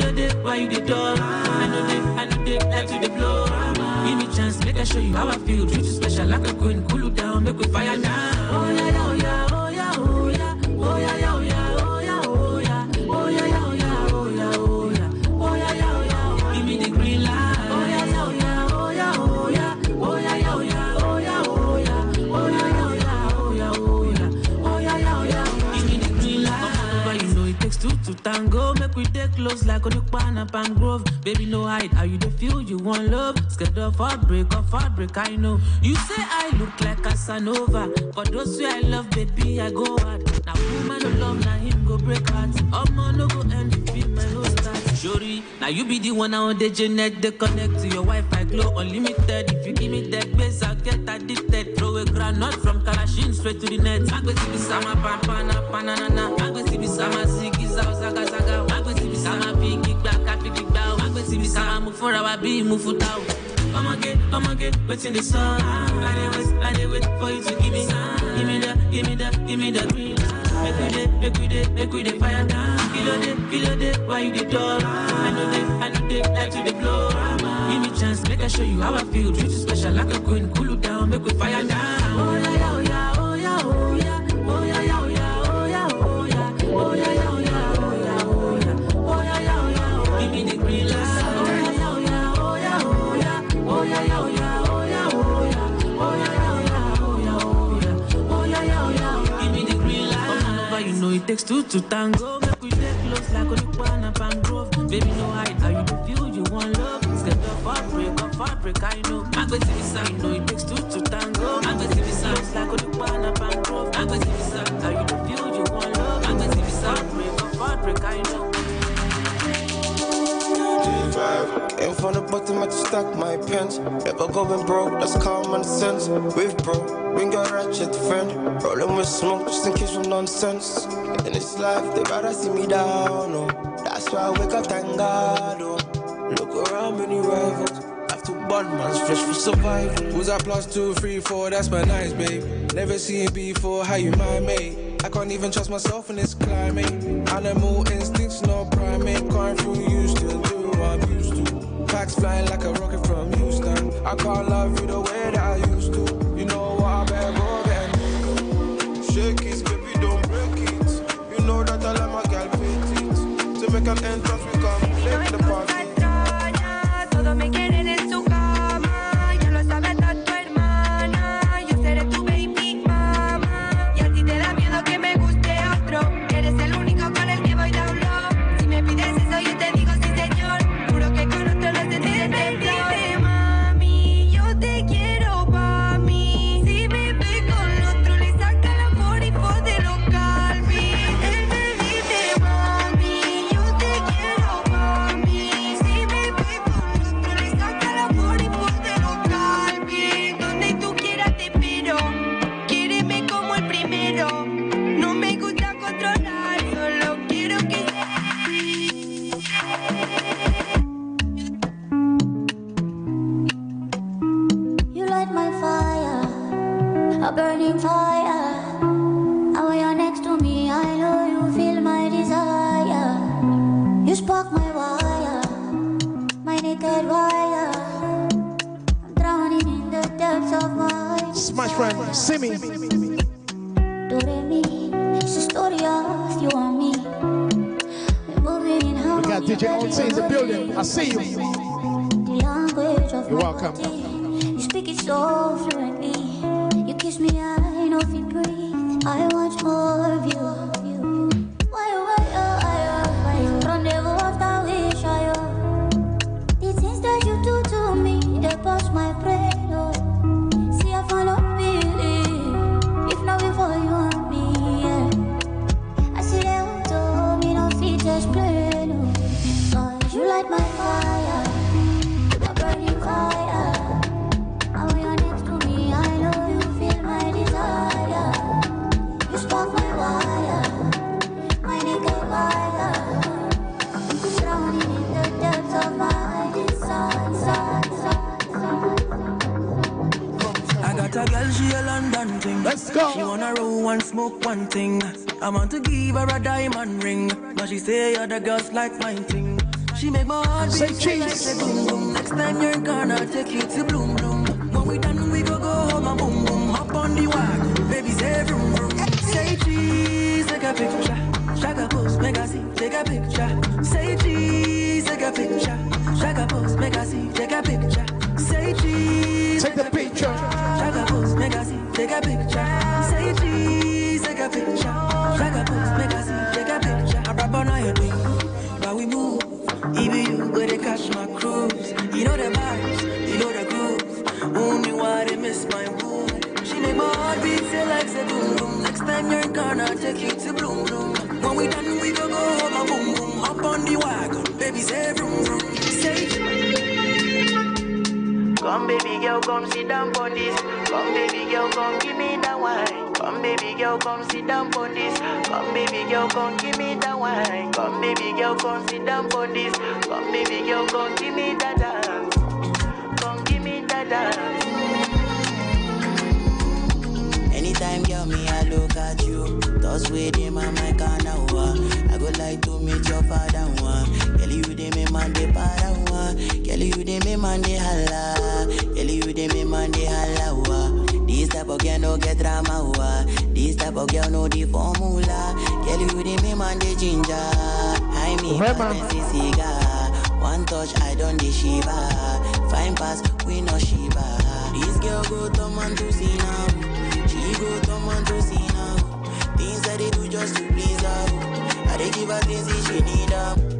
a why you the dog? I know they, I know they like to the blow. Give me chance, make I show you how I feel. Treat you special like a queen, cool you down, make we fire now. Oh yeah, yeah, oh yeah, oh yeah, oh yeah, oh yeah, yeah, oh yeah, oh oh oh oh oh oh oh oh. Oh oh oh oh oh oh oh oh oh oh oh oh oh oh tango. Make we take close like on the pan and grove. Baby, no hide. How you dey feel? You want love? Scared of heartbreak, of heartbreak. I know. You say I look like Casanova. For those who I love, baby, I go hard. Now woman no love, now him go break hearts. Omo no go end if be my Shori, now you be the one on the Janet. They connect to your Wi-Fi, glow unlimited. If you give me that base, I'll get addicted. Throw a granite from Kalashin straight to the net. Magwe sibi sama pan pana panana. Magwe sibi sama zigi zao zaga zaga. Magwe sibi sama pigi gba kapigi gba. Magwe sibi sama move for our be move for tao. Come again, come again, what's in the sun? I dey wait, I dey wait for you to give me, give me the, give me the, give me the green light. Make we dey, make we dey, make we dey fire down. Kilo dey, kilo dey, why you dey dog? I know they, I know they like to dey blow. Give me chance, make I show you how I feel. Treat you special like a queen, cool you down, make we fire down. Oh yeah, yeah, oh yeah, takes two to tango. Make we dey close like Onipan and Pangrove. Baby, no hide how you feel. You want love? Scared of heartbreak, of heartbreak. I know. I'm going Magwe Sibisa, you know it takes two to tango. Magwe Sibisa, it's like Onipan and Pangrove. Magwe Sibisa, how you feel? You want love? Magwe Sibisa, heartbreak, of heartbreak. I know. Came from the bottom, I just stack my pens. Never going broke, that's common sense. With bro, bring your ratchet friend. Rolling with smoke just in case of nonsense. In this life, they rather see me down, oh. That's why I wake up, thank God, oh. Look around, many rivals. To bond man's flesh for survival. Who's that plus two, three, four? That's my nice, babe. Never seen before, how you my mate? I can't even trust myself in this climate. Animal instincts, no primate. Going through still do what I'm used to. Packs flying like a rocket from Houston. I can't love you the way that I used to. Petite. To a burning fire. And you're next to me, I know you feel my desire. You spark my wire, my naked wire. I'm drowning in the depths of my Smash friend, Simi. Do re mi, it's a story of you and me. We're moving in We got DJ Onse in the building. I see you. The language of You're welcome. You speak it so fluently. Me, I know if you breathe. I want more of you. Let's go. She wanna roll and smoke one thing. I want to give her a diamond ring, but she say other girls like my thing. She make my heart Say beat feel like cheese. say boom boom. Next time you're gonna take you to bloom bloom. When we done, we go go home and boom boom. Hop on the wagon, baby say vroom vroom. Say cheese, take a picture. Shaka post, make I see, take a picture. Say cheese, take a picture. Shaka post, make I see, take a picture. Take a picture. Say cheese, take a picture. Shaka post, make I see, take a picture. I rap on all your thing, but we move. Even you where they catch my cruise. You know the vibes, you know the groove. Only why they miss my woo. She make my heart beat feel like say boom boom. Next time you're gonna take you to bloom bloom. When we done, we go go home boom boom. Hop on the wagon, baby say vroom. Say Come baby girl, come sit down on this. Come baby girl, come give me that wine. Come baby girl, come sit down on this. Come baby girl, come give me that wine. Come baby girl, come sit down on this. Come baby girl, come give me that dance. Come give me that dance. At you. Thoughts within my mind, can I go like to meet your father, one. Girl, you dey me man, de para, one. Girl, you dey me man, de holla. Girl, you dey me man, de holla, wa. This type of girl no get drama, wa. This type of girl no the formula. Girl, you dey me man, de ginger. I mean, fancy cigar. One touch, I don't de shiva. Fine pass, we no shiva. This girl go to man to see now. She go to man to see now. They do just to please her. I they give her things she need her.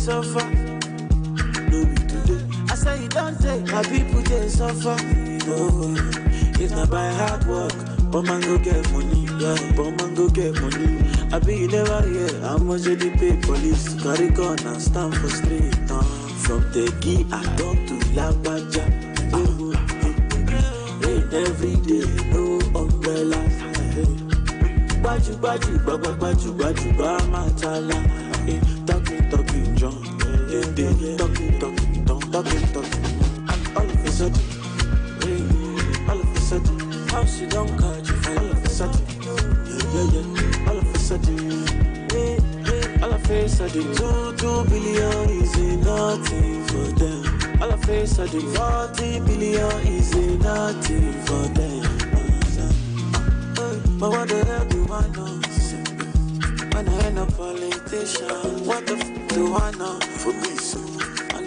Suffer. No be today. I say you don't take my people they suffer. No, it's not by hard work. But man go get money, yeah. But man go get money. I be you never hear how much they pay police carry gun and stand for street. Uh, from Tegi I talk to Lagbaja. Uh, rain every day, no umbrella. Baju baju baba baju baju ba matala. Eh. Eh, eh, talking talking Talking talking. And all of a sudden, eh, all of a sudden, house you don't catch you. All of a sudden, yeah yeah yeah. All of a sudden, eh, all of a sudden, two two billion is nothing for them. All of a sudden, forty billion is nothing for them. But what the hell do I know? When I ain't a politician, what the f do I know?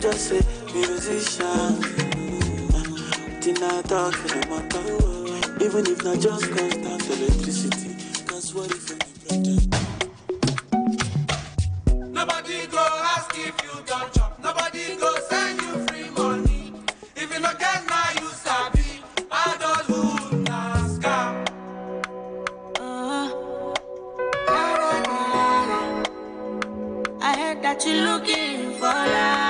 For peace, I'm just a musician. Did I talk in a matter? Even if not just constant electricity. Cause what if any Nobody go ask if you don't chop. Nobody go send you free money. If you not get now, you sabi. Adulthood na scam. Uh-huh. I heard that you're looking for love.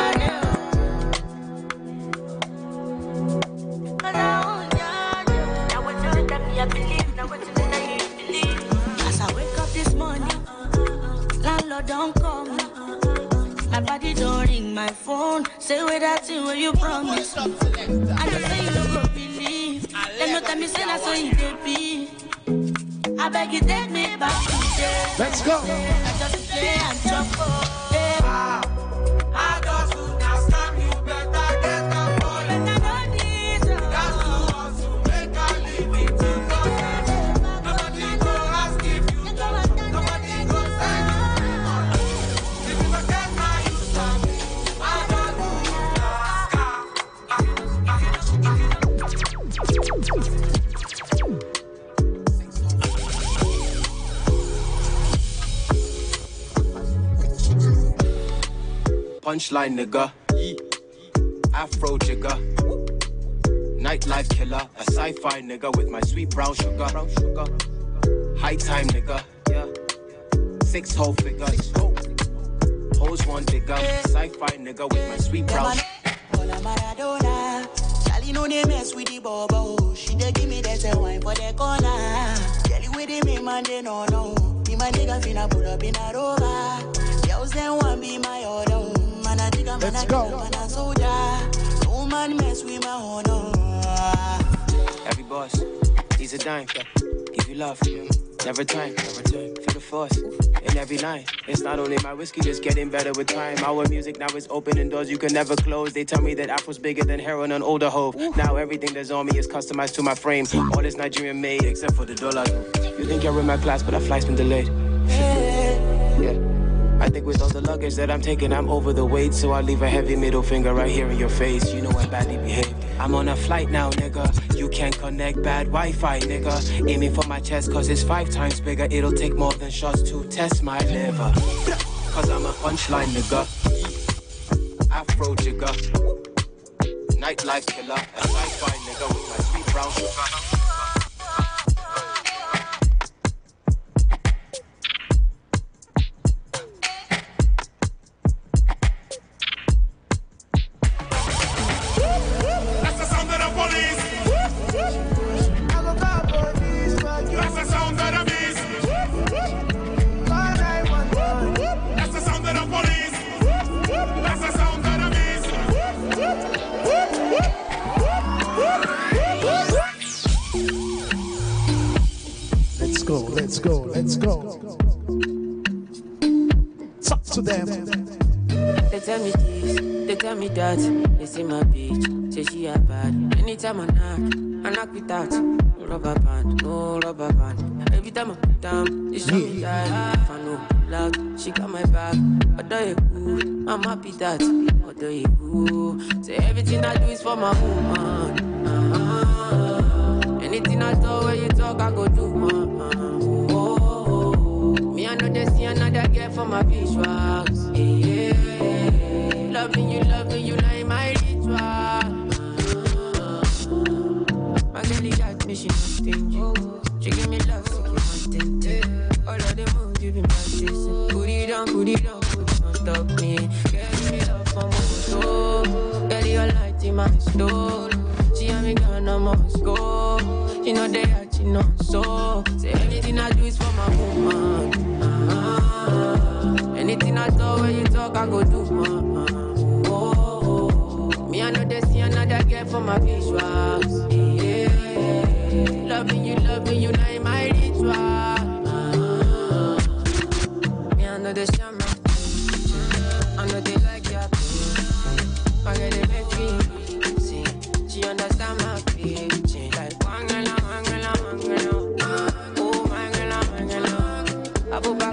My phone. Say where that thing where you promise. I know say you don't go believe. Them no tell me say that's how you be. I beg you take me back. Let's go. I just play and jump Punchline nigga. Afro jigger. Nightlife killer. A sci-fi nigga with my sweet brown sugar. High time nigga. Six whole figures. Pose one bigger. Sci-fi nigga with my sweet brown. Hola Charlie know they mess with the bobo. She dey give me that wine for the corner. Jelly with the me man they no no. Me my nigga finna pull up in a rover. Girls them want be my order. Man a nigga, man Let's a go. girl, man a soldier. No man mess with my honor. Every boss, he's a dime. Yeah. Give you love, never time, never time. Feel the force in every line. It's not only my whiskey, just getting better with time. Our music now is opening doors you can never close. They tell me that Afro's bigger than heroin on older hope. Now everything that's on me is customized to my frame. All is Nigerian made except for the dollar. You think you're in my class, but that flight's been delayed. Yeah. I think with all the luggage that I'm taking, I'm over the weight. So I leave a heavy middle finger right here in your face. You know I badly behaved. I'm on a flight now, nigga. You can't connect bad Wi-Fi, nigga. Aiming for my chest, cause it's five times bigger. It'll take more than shots to test my liver. Cause I'm a punchline, nigga. Afro jigger. Nightlife killer. A sci-fi nigga with my sweet brown sugar. Anytime I knock, I knock with that. Rubber band, no rubber band. Every time I put down, they show me that. If I know loud, she got my back. Although you cool, I'm happy that. Although you cool, say everything I do is for my woman. Ah, anything I talk, when you talk, I go do. Ah, oh. Me, I know they see another girl for my visuals. Yeah, yeah. Loving you, loving you, stingy. She give me love, she keep on tempting. All of the moves you been practicing. Put it down, put it down, put it on top me. Girl, me love from my soul. Girl, your light in my soul. She and me gone, I must go. She know they are, she know so. Say anything I do is for my woman. Ah, anything I talk, when you talk, I go do. Ah, ah, oh, oh. Me, I know they see another girl for my visuals. Yeah, loving you, loving you, now in my ritual. Me, I know they I know they like your get it make me see. She my. Like. Oh, wangala, wangala.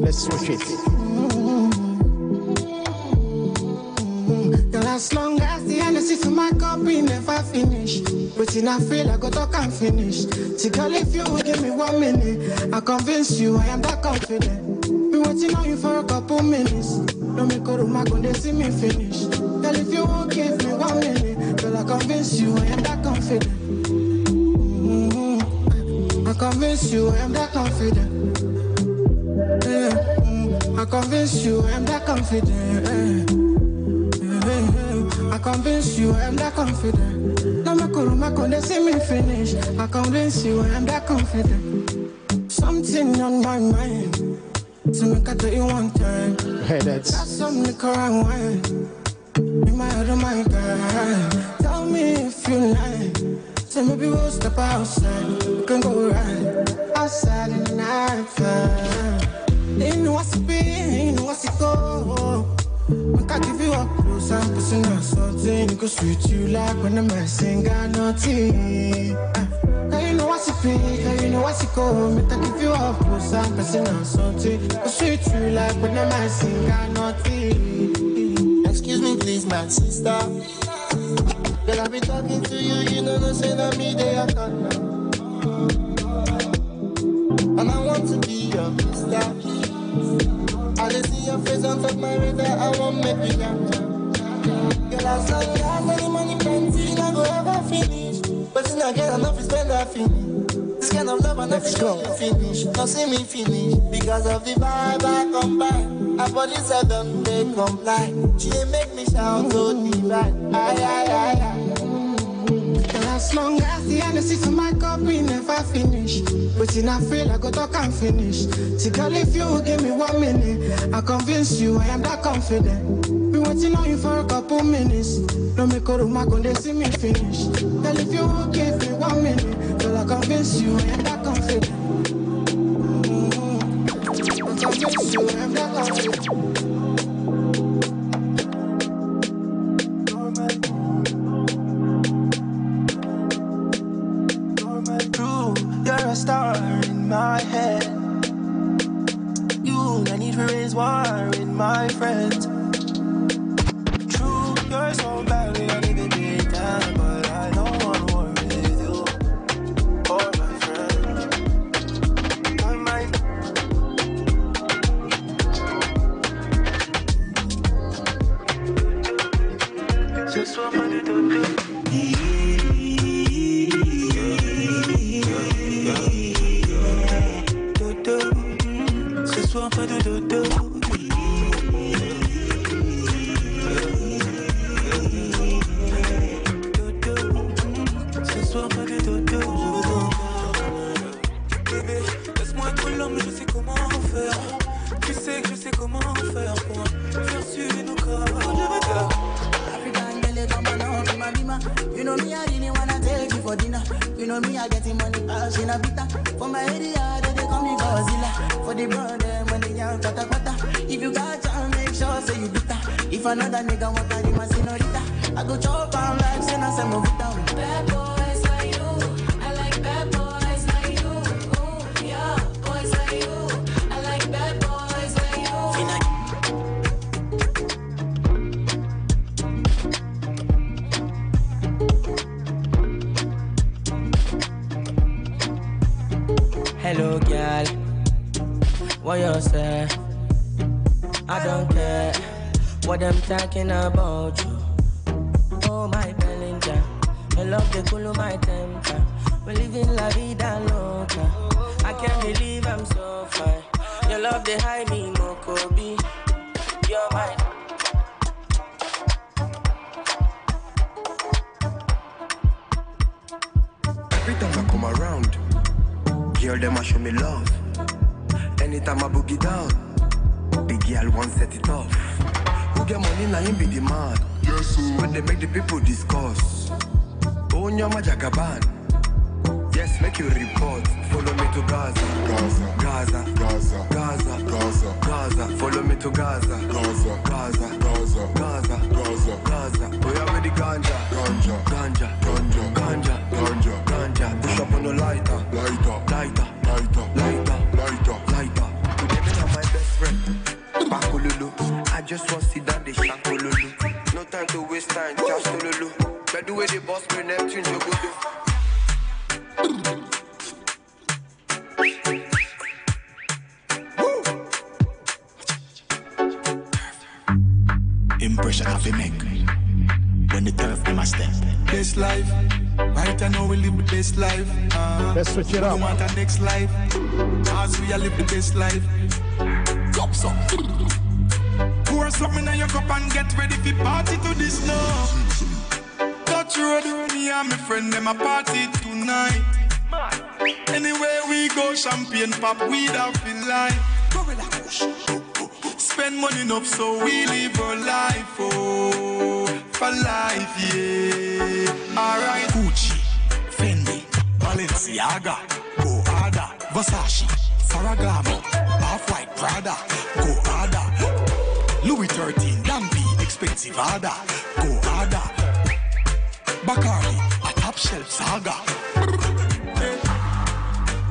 Let's switch it. Girl, as long as the energy for my cup never finish. But in I feel I go talk and finish. See, girl, if you give me one minute, I convince you I am that confident. Been waiting on you for a couple minutes. Don't make a room, I go they see me finish. Girl, if you won't give me one minute, girl, I convince you I am that confident. I convince you I am that confident. Yeah, mm, I convince you I'm that confident. Yeah, yeah, I convince you I'm that confident. Now my kuru my they see me finish. I convince you I'm that confident. Something on my mind. To make I tell you one time. Hey, that's Got some liquor and wine. In my oh my God. Tell me if you like. Say maybe we'll step outside. We can go right outside in the night time. You know what's be, you know what's go. I give you up close and personal something. It go sweet you like when the messing got nothing. Girl, you know what's it be, you know what's it go. Make I give you up close and personal something. It go sweet you like when the messing got nothing. Excuse me, please, my sister. Girl, I be talking to you, you know, no say that me they are calling. And I want to be your mister. I just see your face on top my radar, I want make me jam jam. Girl, as long as any money plenty, I go ever finish. But then again, I know if you spend that finish. This kind of love, I know if you finish. Not see me finish because of the vibe I come combine. Her body said don't they comply. She make me shout oh, so divine. Aye, aye, aye. Girl, as long as the energy for my cup it never finish. But in I feel I go talk and finish. See, girl, if you give me one minute, I convince you I am that confident. Been waiting on you for a couple minutes. Don't make a room, I they see me finish. Girl, if you give me one minute, girl, I convince you I am that confident. You I If you got time, make sure say you bitter. If another nigga want to my senorita, I go chop am like say na say movita. Bad boys What you say? I don't care what them talking about you. Oh, my Belinda. Your love, they cool of my temper. We living la vida loca. I can't believe I'm so fine. Your love, they hide me, Mokobi. You're mine. Every time I come around, girl them a show me love. Anytime I boogie down, the girl want set it off. Who get money now him be the man. Yes, When they make the people discuss. Oh, nyama jagaban. Yes, make you report. Follow me to Gaza. Gaza. Gaza. Gaza. Gaza. Gaza. Gaza. Follow me to Gaza. Gaza. Gaza. Gaza. Gaza. Gaza. Gaza. Oh yeah, with the. Ganja. Ganja. Ganja. Ganja. Ganja. Just want to sit down the shakululu. No time to waste time. Just lulu. But the way the boss me Neptune jogodo. Impression have to make when the turf in my step. Best life. Right I know we live the best life. Uh, Let's switch it we want our next life. As we are live the best life. Cup some. Something in your cup and get ready for party to this now. Touch road, me and my friend them a party tonight. Anywhere we go, champagne pop, weed out in line. Spend money enough so we live our life, oh, for life, yeah. Alright. Gucci, Fendi, Balenciaga, harder, Versace, Ferragamo, Louis 13, Dampy, expensive harder, go harder. Bacardi, a top shelf saga.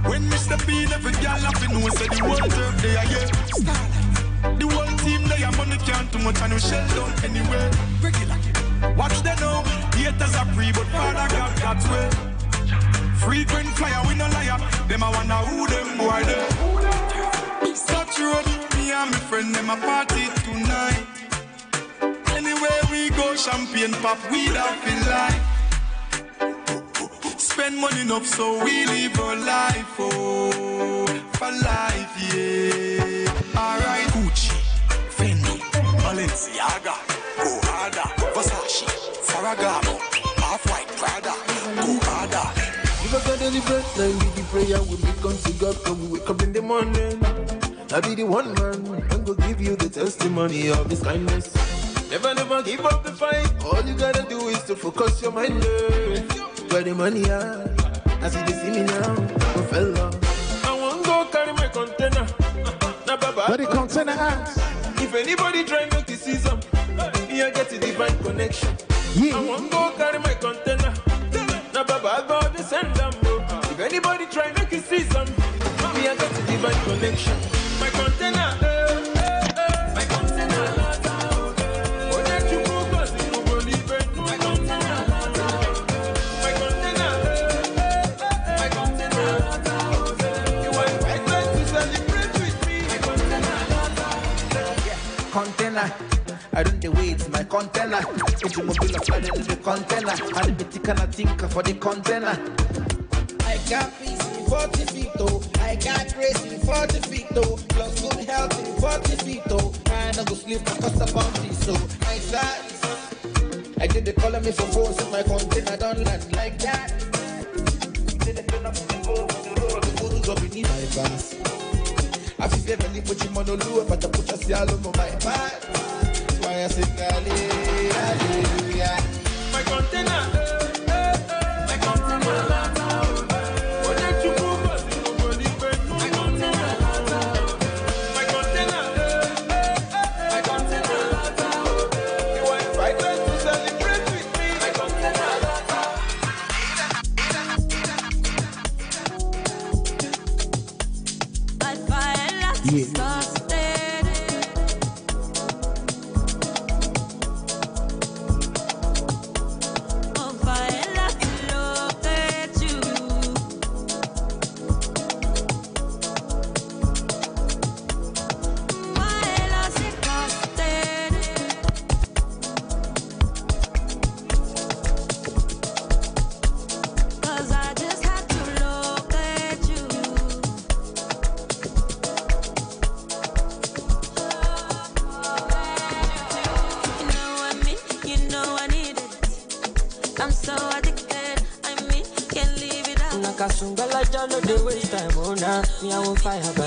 When Mr. Bean, every girl up in say the one turf they are yeah. Starlight. The whole team they are money can't too much and we shell down anyway. Regular. Watch them now. Haters are free, but Father God God's way. Frequent flyer, we no liar. Them I wonder who them boy they. Road, me and my friend them a party tonight. Anywhere we go, champagne pop, we don't feel like. Spend money enough so we live our life, oh, for life, yeah. Alright. Gucci, Fendi, Balenciaga, go harder. Versace, Ferragamo, Off-White Prada, go harder. If I got any bread, then be the prayer we make unto God when we wake up in the morning. I be the one man, I'm gonna give you the testimony of his kindness. Never, never give up the fight. All you gotta do is to focus your mind there. Where the money are, as you dey see me now, I'm a fella. I want go carry my container. Now, Baba, Where the container at? If anybody try make you see some, me I get a divine connection. I want go carry my container. Now Baba God they send them. If anybody try make you see some, me I get a divine connection. Container. If you flood in the container, I be thicker and think for the container. I got peace in 40 feet though. I got grace in 40 feet though. Plus good health in 40 feet though. I no go sleep because of bounty so I size. I did the color me for force in my container don't land like that. Did the pen up the go the road, the up beneath my pass. I feel very on the low, but I put a seal over my back. That's why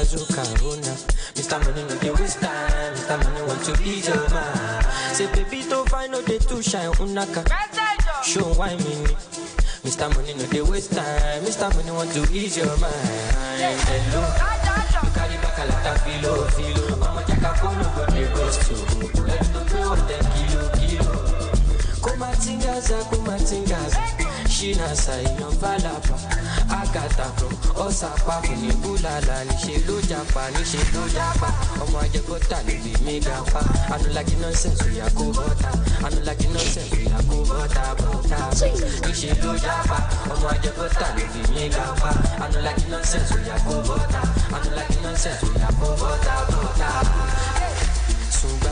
bazooka, nah. Mr. Money no dey waste time, Mr. Money want to ease your mind. Say baby to find no dey too shine, unaka. Show why me. Mr. Money no dey waste time, Mr. Money want to ease your mind. Hello, you carry back a lot of filo, filo. Mama phone no go dey ghost you. Let me know what them kilo, kilo. kumatingaza kumatingaza shinasa iyanfalapa agatafro ọsàpapọ̀ ní búlàlà níṣẹ́ ló japa níṣẹ́ ló japa. Ọmọ ajẹkọta ló bí mi gàfa anulagi nonsense oya kó bọ́ta anulagi nonsense oya kó bọ́ta bọ́ta níṣẹ́ ló japa. Ọmọ ajẹkọta ló bí mi gàfa anulagi nonsense oya kó bọ́ta anulagi nonsense oya kó bọ́ta bọ́ta. Sunga,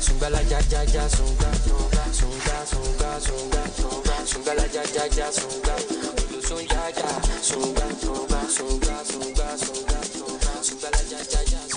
sunga la ja ja ja sunga, sunga sunga sunga sunga sunga la ja ja ja sunga, olu sun ja ja sunga sunga sunga sunga sunga sunga sunga la ja ja ja.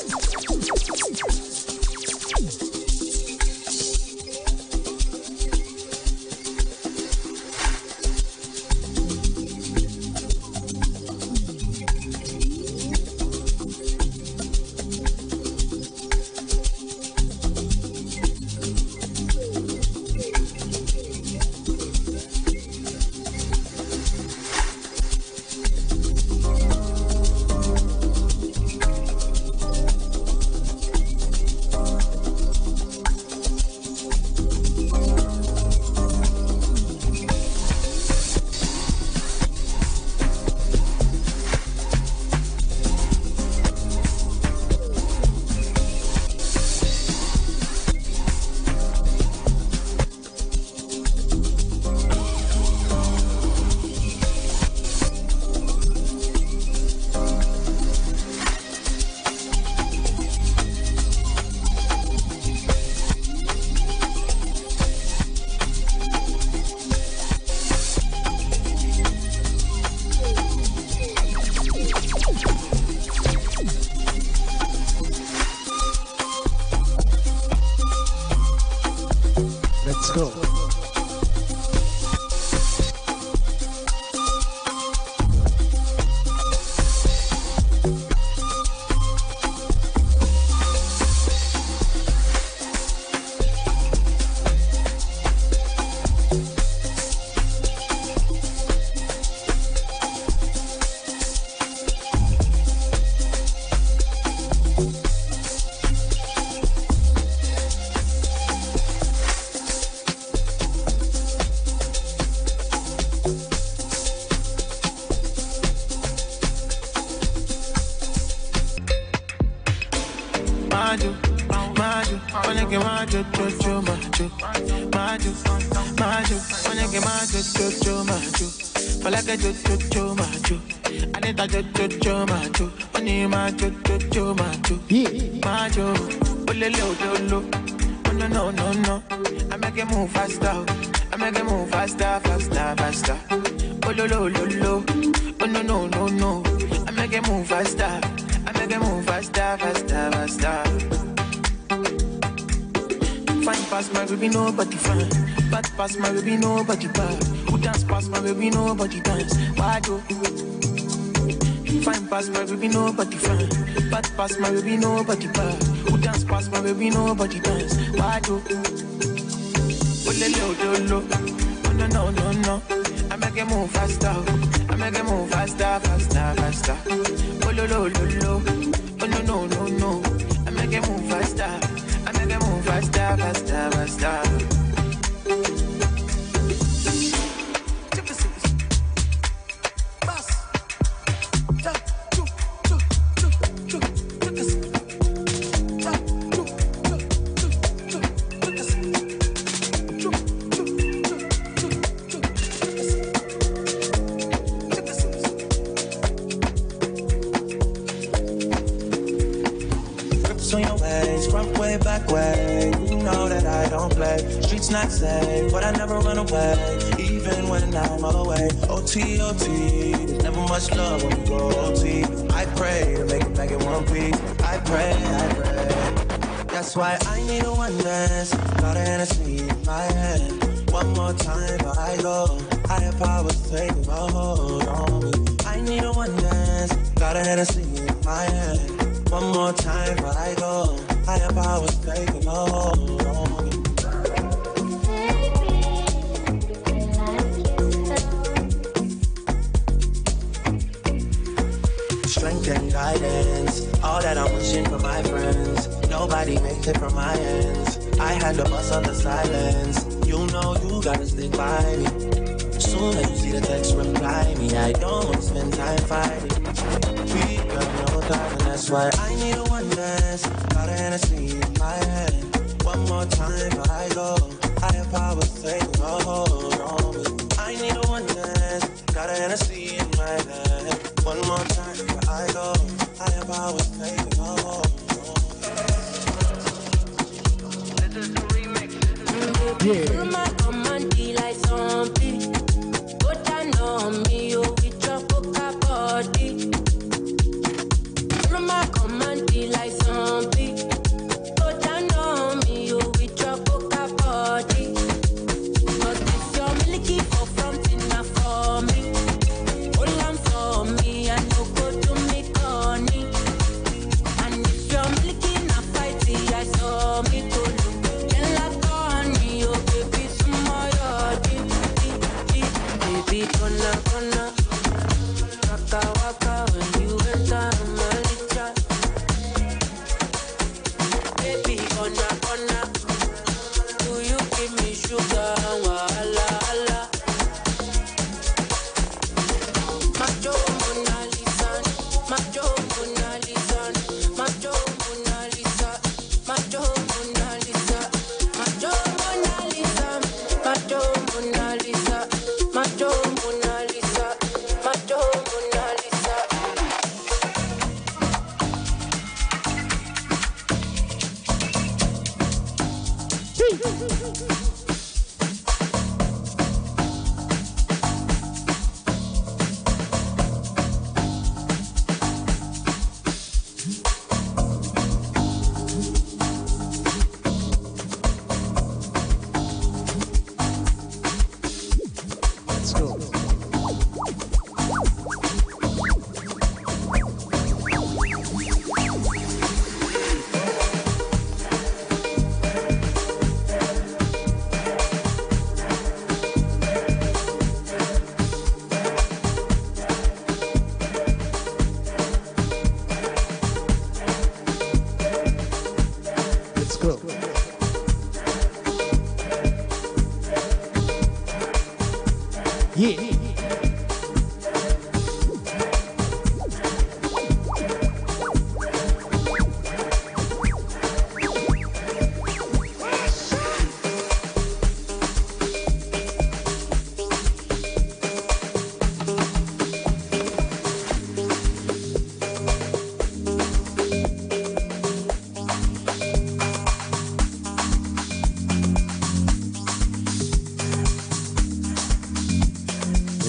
Falake jo, jo, jo, oh no no no no, I make it move faster, I make it move faster, faster, faster, oh no no no no, I make it move faster. I make it move faster, faster, faster. Fine past my baby, nobody fine. Bad past my baby, nobody bad. Dance past my baby, nobody dance. Why do? Fine pass my baby, nobody fine. Bad pass my baby, nobody bad. Who dance pass my baby, nobody dance. Why do? Oh. Oh, no, no, no, no. I make it move faster. I make it move faster, faster, faster. Oh, lo, lo, lo, lo. Oh, no, no, no, no. I make it move faster. I make it move faster, faster, faster. That's why I need a one dance. Got a Hennessy in my hand. One more time before I go. Higher powers taking a hold on me. I need a one dance. Got a Hennessy in my hand. One more time before I go. Higher powers taking a hold on me. Strength and guidance, all that I'm wishing for my friends. Nobody makes it from my ends. I had to bust on the silence. You know you gotta stick by me. Soon as you see the text, reply me. I don't wanna spend time fighting. We got no time, and that's why I need a one dance. Got a Hennessy in my hand. One more time before I go. Higher powers taking a hold on. I need a one dance. Got a Hennessy Roma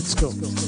Let's go.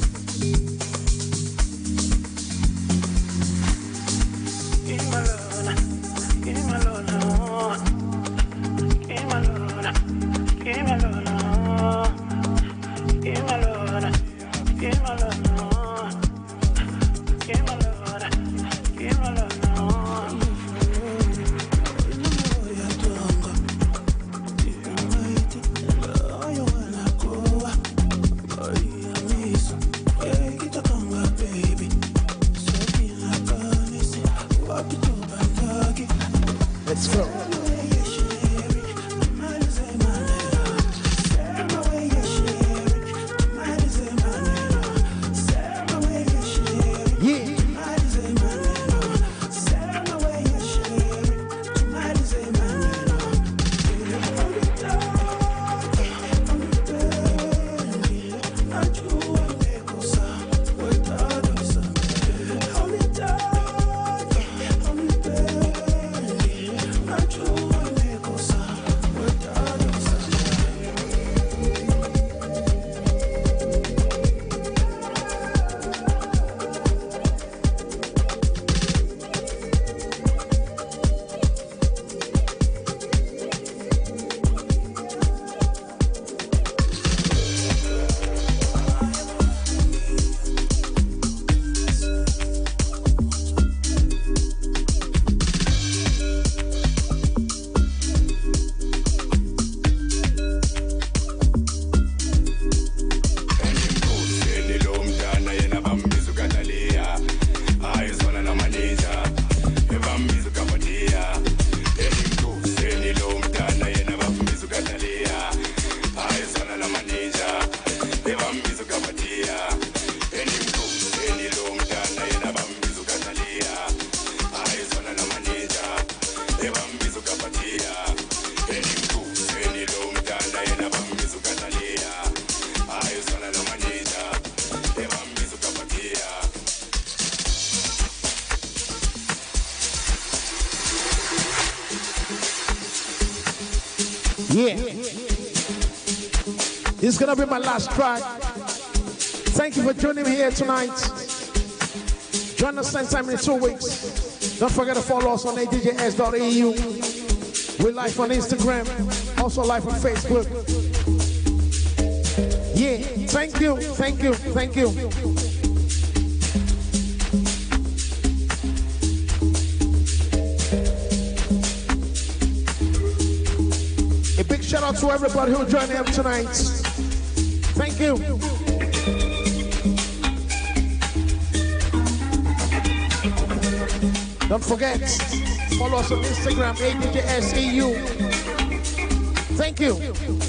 Yeah. Is gonna be my last track. Thank you for joining me here tonight. Join us next time in two weeks. Don't forget to follow us on adjs.eu. We're live on Instagram, also live on Facebook. Yeah, thank you, thank you, thank you. Out to everybody who joined us tonight. Thank you. Don't forget, follow us on Instagram, ADJSEU. Thank you.